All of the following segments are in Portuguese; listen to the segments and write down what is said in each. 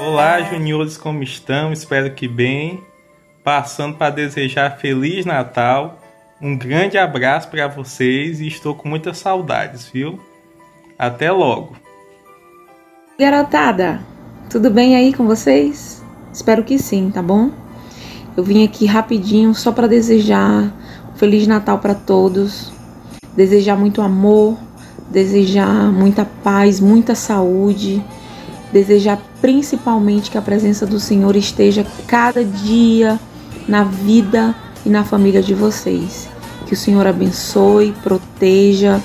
Olá, juniores, como estão? Espero que bem. Passando para desejar Feliz Natal, um grande abraço para vocês e estou com muitas saudades, viu? Até logo. Garotada, tudo bem aí com vocês? Espero que sim, tá bom? Eu vim aqui rapidinho só para desejar um Feliz Natal para todos, desejar muito amor, desejar muita paz, muita saúde Desejar principalmente que a presença do Senhor esteja cada dia na vida e na família de vocês. Que o Senhor abençoe, proteja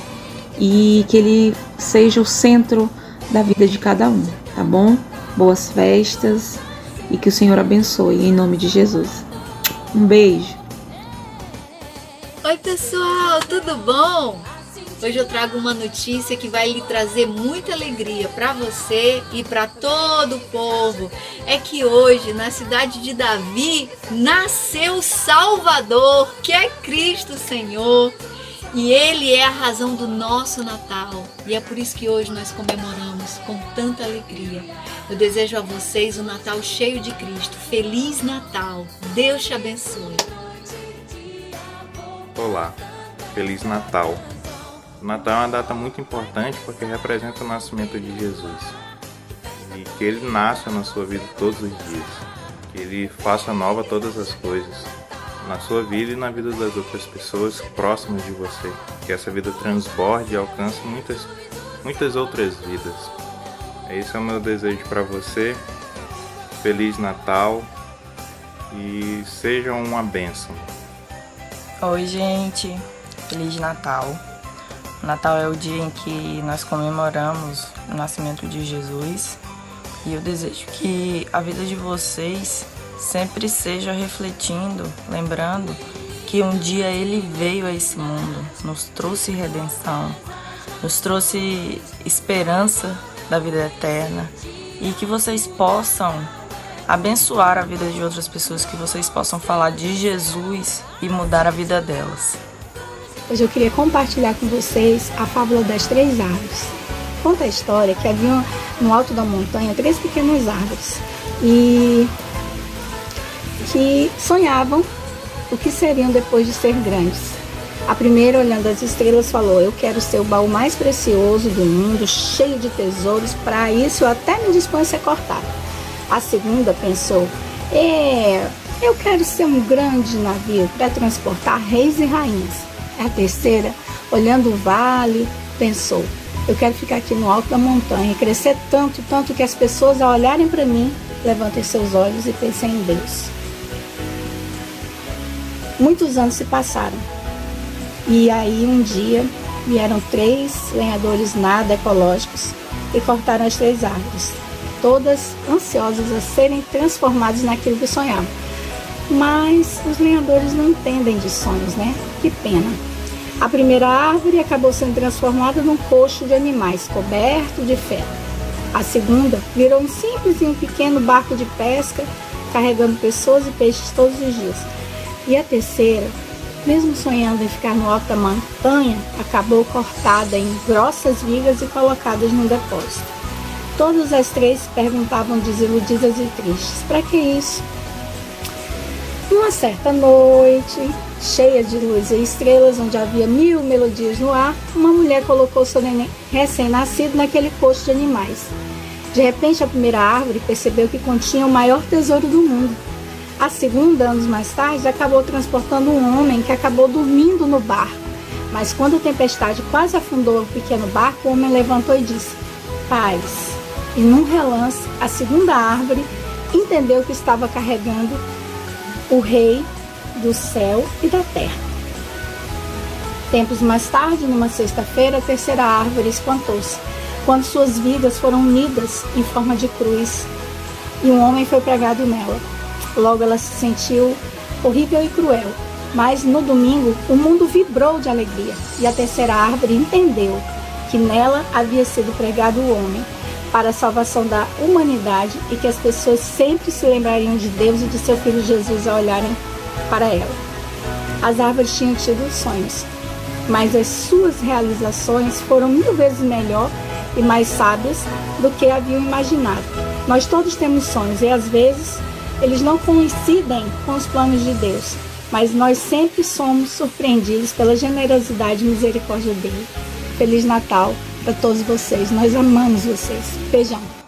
e que Ele seja o centro da vida de cada um, tá bom? Boas festas e que o Senhor abençoe em nome de Jesus. Um beijo. Oi, pessoal, tudo bom? Hoje eu trago uma notícia que vai lhe trazer muita alegria para você e para todo o povo. É que hoje, na cidade de Davi, nasceu Salvador, que é Cristo Senhor. E ele é a razão do nosso Natal. E é por isso que hoje nós comemoramos com tanta alegria. Eu desejo a vocês um Natal cheio de Cristo. Feliz Natal. Deus te abençoe. Olá. Feliz Natal. Natal é uma data muito importante porque representa o nascimento de Jesus. E que ele nasça na sua vida todos os dias. Que ele faça nova todas as coisas na sua vida e na vida das outras pessoas próximas de você. Que essa vida transborde e alcance muitas, muitas outras vidas. Esse é o meu desejo para você. Feliz Natal e seja uma bênção. Oi, gente. Feliz Natal. Natal é o dia em que nós comemoramos o nascimento de Jesus e eu desejo que a vida de vocês sempre seja refletindo, lembrando que um dia ele veio a esse mundo, nos trouxe redenção, nos trouxe esperança da vida eterna e que vocês possam abençoar a vida de outras pessoas, que vocês possam falar de Jesus e mudar a vida delas. Hoje eu queria compartilhar com vocês a fábula das três árvores. Conta a história que havia no alto da montanha três pequenas árvores e que sonhavam o que seriam depois de ser grandes. A primeira, olhando as estrelas, falou: Eu quero ser o baú mais precioso do mundo, cheio de tesouros. Para isso, eu até me disponho a ser cortado. A segunda pensou: É, eu quero ser um grande navio para transportar reis e rainhas. A terceira, olhando o vale, pensou: eu quero ficar aqui no alto da montanha e crescer tanto, tanto que as pessoas, ao olharem para mim, levantem seus olhos e pensem em Deus. Muitos anos se passaram e aí um dia vieram três lenhadores nada ecológicos e cortaram as três árvores, todas ansiosas a serem transformadas naquilo que sonhavam. Mas os lenhadores não entendem de sonhos, né? Que pena. A primeira árvore acabou sendo transformada num coxo de animais coberto de ferro. A segunda virou um simples e um pequeno barco de pesca carregando pessoas e peixes todos os dias. E a terceira, mesmo sonhando em ficar no alto da montanha, acabou cortada em grossas vigas e colocadas num depósito. Todas as três perguntavam desiludidas e tristes: para que isso? Uma certa noite, cheia de luz e estrelas, onde havia mil melodias no ar, uma mulher colocou seu neném recém-nascido naquele posto de animais. De repente, a primeira árvore percebeu que continha o maior tesouro do mundo. A segunda, anos mais tarde, acabou transportando um homem que acabou dormindo no barco. Mas quando a tempestade quase afundou o pequeno barco, o homem levantou e disse: Paz. E num relance, a segunda árvore entendeu que estava carregando o rei do céu e da terra. Tempos mais tarde, numa sexta-feira, a terceira árvore espantou-se, quando suas vidas foram unidas em forma de cruz e um homem foi pregado nela. Logo ela se sentiu horrível e cruel, mas no domingo o mundo vibrou de alegria e a terceira árvore entendeu que nela havia sido pregado o homem para a salvação da humanidade e que as pessoas sempre se lembrariam de Deus e de seu Filho Jesus ao olharem para ela. As árvores tinham tido sonhos, mas as suas realizações foram mil vezes melhor e mais sábias do que haviam imaginado. Nós todos temos sonhos e às vezes eles não coincidem com os planos de Deus, mas nós sempre somos surpreendidos pela generosidade e misericórdia dele. Feliz Natal para todos vocês. Nós amamos vocês. Beijão.